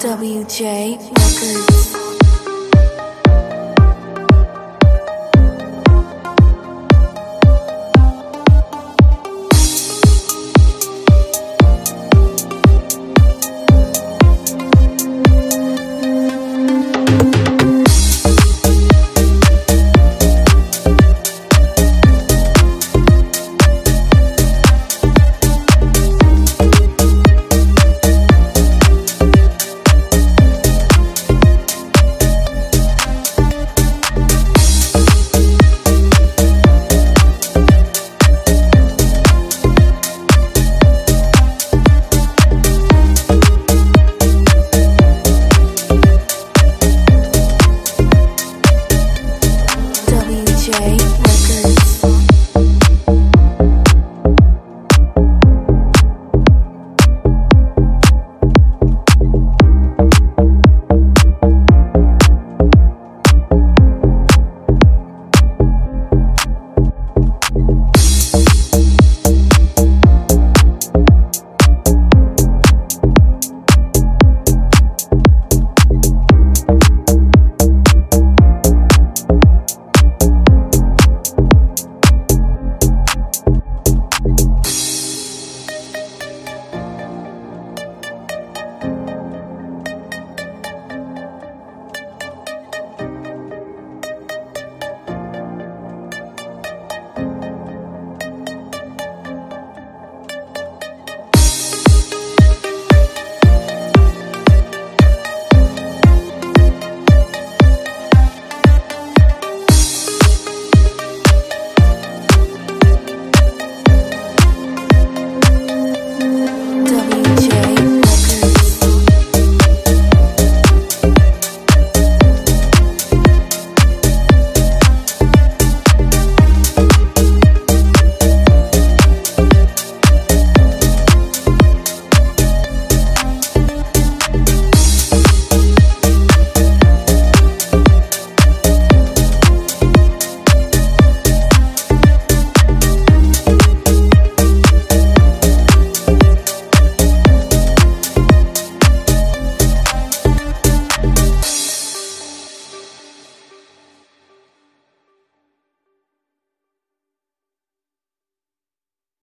WJ Records. Okay.